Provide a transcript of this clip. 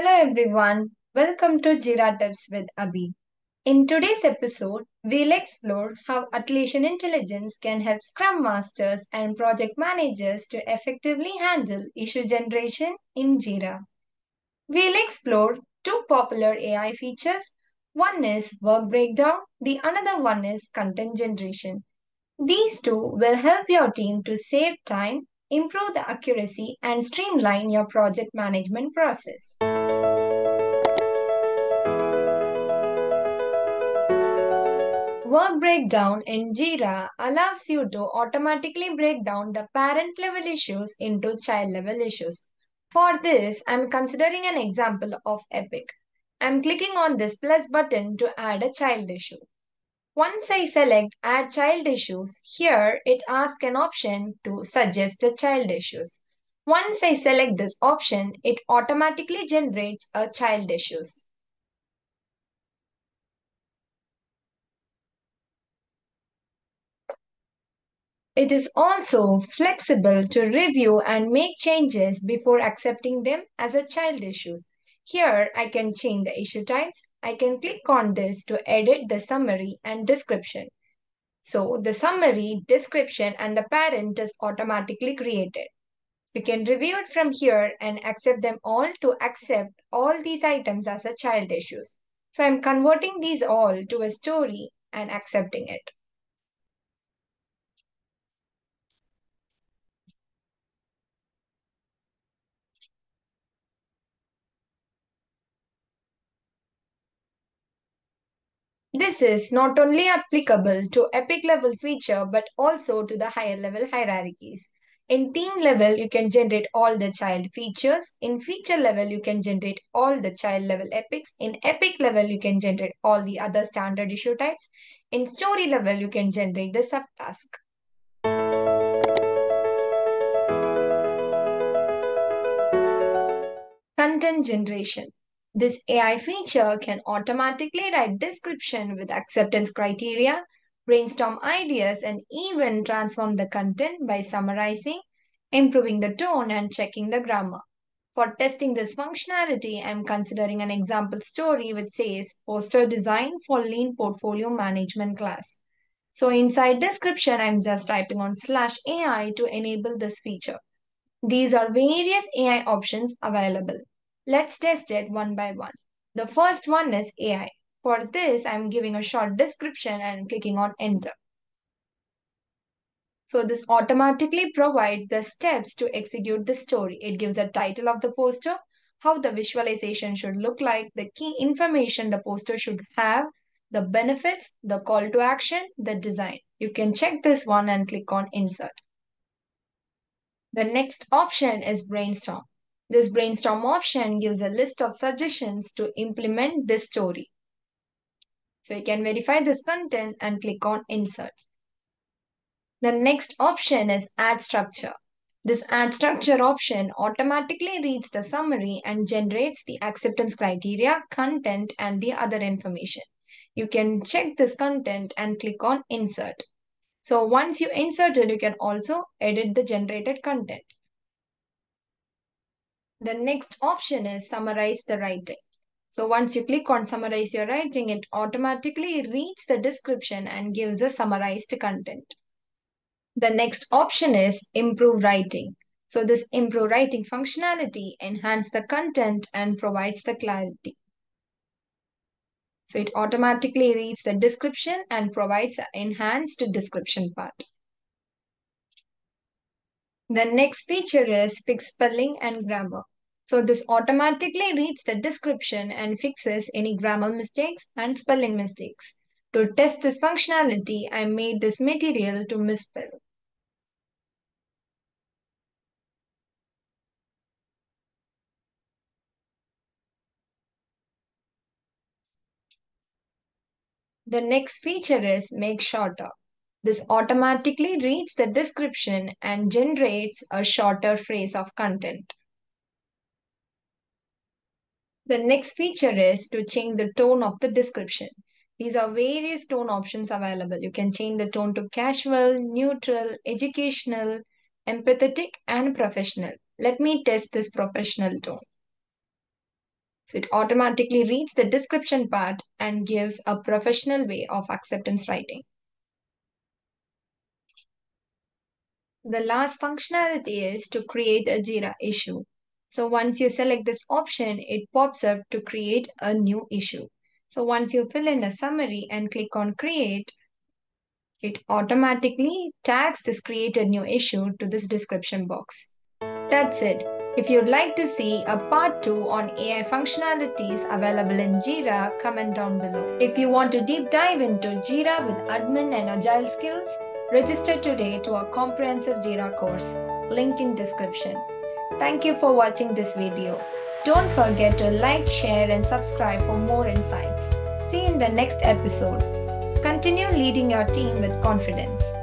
Hello everyone, welcome to Jira Tips with Abi. In today's episode, we'll explore how Atlassian Intelligence can help Scrum Masters and project managers to effectively handle issue generation in Jira. We'll explore two popular AI features. One is work breakdown, the another one is content generation. These two will help your team to save time, improve the accuracy, and streamline your project management process. Work breakdown in Jira allows you to automatically break down the parent level issues into child level issues. For this, I'm considering an example of Epic. I'm clicking on this plus button to add a child issue. Once I select add child issues, here it asks an option to suggest the child issues. Once I select this option, it automatically generates a child issues. It is also flexible to review and make changes before accepting them as a child issues. Here, I can change the issue types. I can click on this to edit the summary and description. So the summary, description, and the parent is automatically created. We can review it from here and accept them all to accept all these items as a child issues. So I'm converting these all to a story and accepting it. This is not only applicable to epic level feature but also to the higher level hierarchies. In team level, you can generate all the child features. In feature level, you can generate all the child level epics. In epic level, you can generate all the other standard issue types. In story level, you can generate the subtask. Content generation. This AI feature can automatically write description with acceptance criteria, brainstorm ideas, and even transform the content by summarizing, improving the tone, and checking the grammar. For testing this functionality, I'm considering an example story which says poster design for lean portfolio management class. So inside description, I'm just typing on slash AI to enable this feature. These are various AI options available. Let's test it one by one. The first one is AI. For this, I'm giving a short description and clicking on enter. So this automatically provides the steps to execute the story. It gives the title of the poster, how the visualization should look like, the key information the poster should have, the benefits, the call to action, the design. You can check this one and click on insert. The next option is brainstorm. This brainstorm option gives a list of suggestions to implement this story. So you can verify this content and click on insert. The next option is add structure. This add structure option automatically reads the summary and generates the acceptance criteria, content, and the other information. You can check this content and click on insert. So once you insert it, you can also edit the generated content. The next option is summarize the writing. So once you click on summarize your writing, it automatically reads the description and gives a summarized content. The next option is improve writing. So this improve writing functionality enhance the content and provides the clarity. So it automatically reads the description and provides an enhanced description part. The next feature is fix spelling and grammar. So this automatically reads the description and fixes any grammar mistakes and spelling mistakes. To test this functionality, I made this material to misspell. The next feature is make shorter. This automatically reads the description and generates a shorter phrase of content. The next feature is to change the tone of the description. These are various tone options available. You can change the tone to casual, neutral, educational, empathetic, and professional. Let me test this professional tone. So it automatically reads the description part and gives a professional way of acceptance writing. The last functionality is to create a Jira issue. So once you select this option, it pops up to create a new issue. So once you fill in a summary and click on create, it automatically tags this created new issue to this description box. That's it. If you'd like to see a part 2 on AI functionalities available in Jira, comment down below. If you want to deep dive into Jira with admin and agile skills, register today to our comprehensive Jira course. Link in description. Thank you for watching this video. Don't forget to like, share and subscribe for more insights. See you in the next episode. Continue leading your team with confidence.